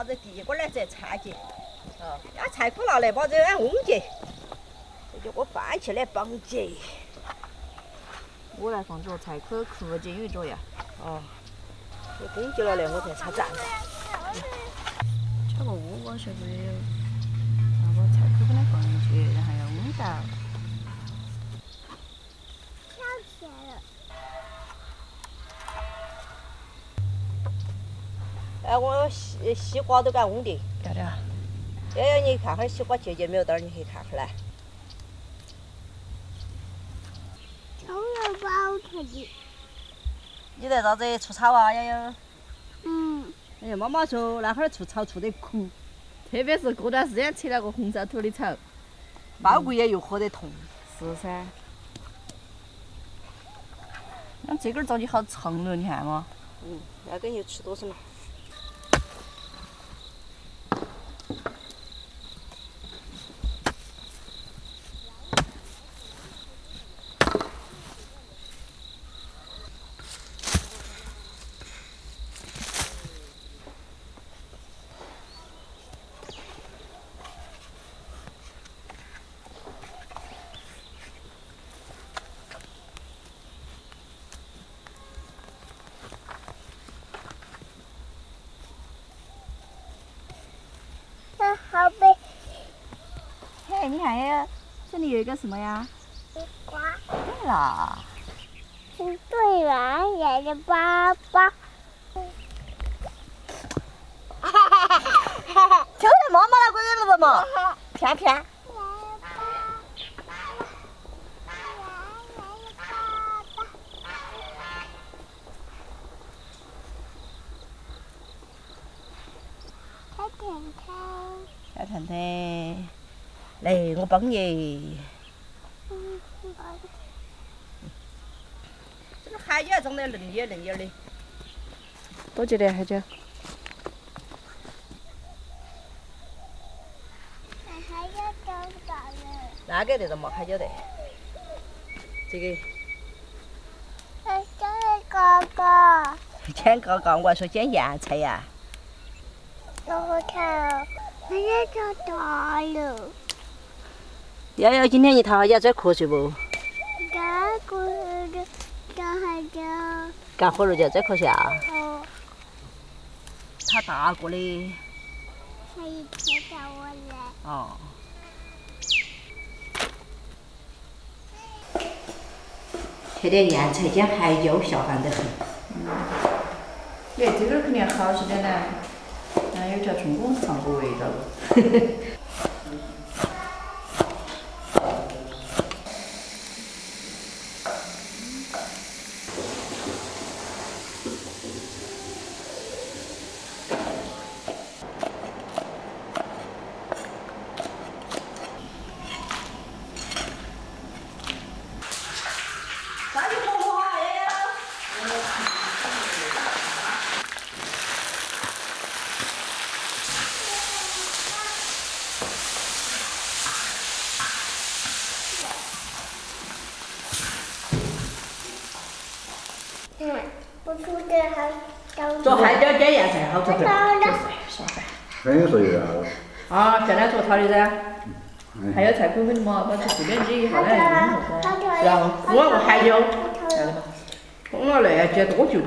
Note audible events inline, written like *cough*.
把这地瓜儿呢再掺进，哦，呀菜苦辣来把这安翁结，这就我搬起来绑结。我来放着菜可克进去着呀。哦，这绷结了嘞，我才插蘸。炒个乌瓜晓不得，要把菜可给它放进去，然后要焖到。哎，我西西瓜都给它瓮的。要得。悠悠，你看哈儿西瓜结结没有？等儿你去看哈儿来。葱爆出去。你在咋子除草啊，悠悠？嗯。哎呀，妈妈说那会儿除草除得苦，特别是过段时间吃那个红烧土的草，包谷也又喝得痛。是噻。那这根儿着急好长了，你看嘛。嗯，那根又吃多少嘛？那好呗。嘿，你看呀，这里有一个什么呀？西瓜。对了。是对 *laughs* 了，爷爷爸爸。妈妈那个了嘛，骗骗。小甜甜。小甜甜，来，我帮你。嗯，这个海椒长得嫩叶嫩叶的。多久的海椒？那海椒长大了。那个那个嘛，海椒的。这个。海椒的哥哥。捡嘎嘎，我还瑶瑶，今天你他家摘瞌睡不？摘过的长海椒。干活了就要摘瞌睡啊？哦。他大个的。可以贴到我来。哦。吃点苋菜加海椒，下饭得很。嗯。哎，这个肯定好些的呢。那有条葱公是尝过味道了。*laughs* 嗯，我做的还做海椒煎盐菜好吃不？下饭。那你说呀？啊，现在做他的噻。还有菜捆捆的嘛，把这随便煎一下来焖了噻。然后裹个海椒。晓得吗？放了那要煎多久？